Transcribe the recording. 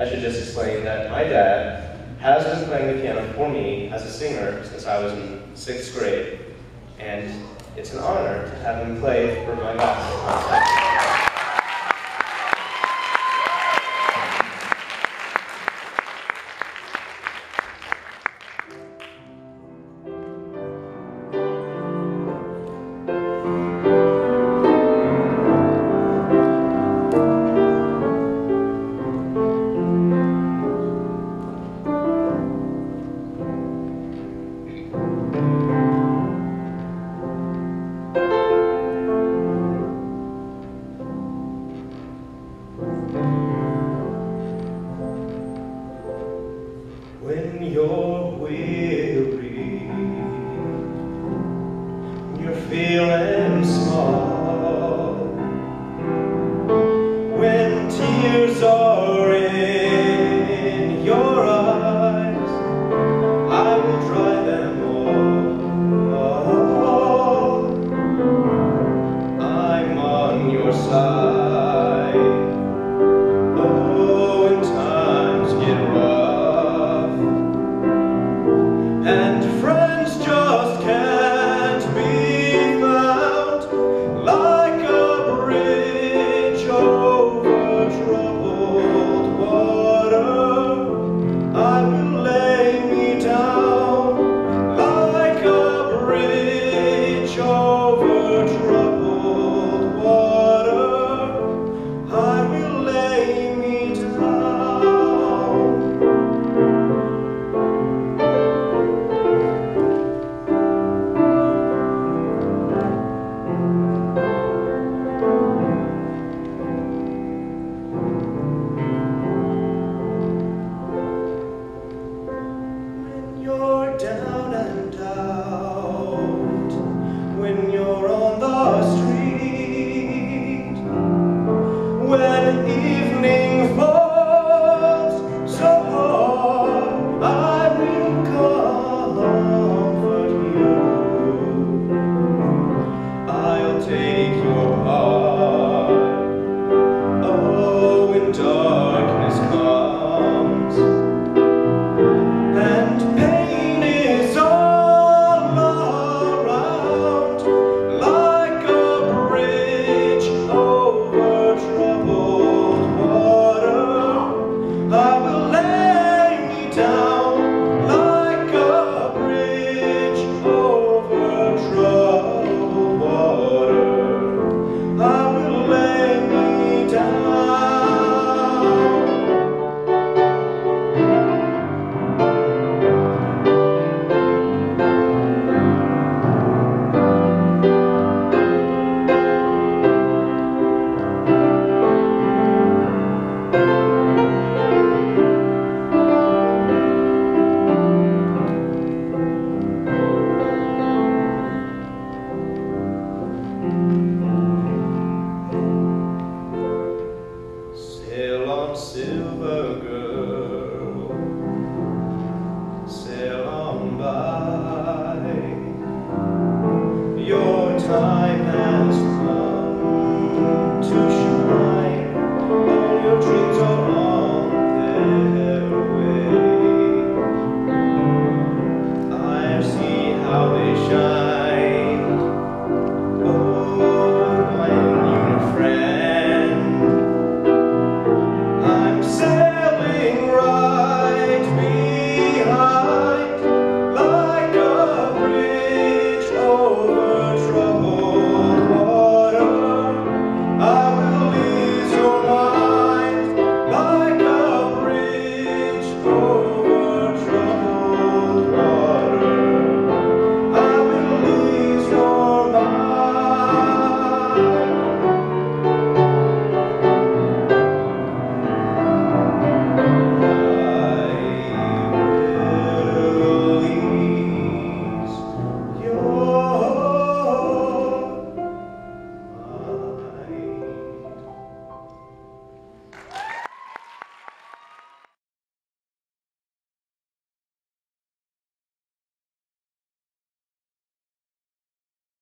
I should just explain that my dad has been playing the piano for me as a singer since I was in sixth grade, and it's an honor to have him play for my gospel feeling small. When tears are in your eyes, I will dry them all. I'm on your side. Oh, when times get rough and friends just over troubled take on, silver girl, sail on by. Your time has come to shine.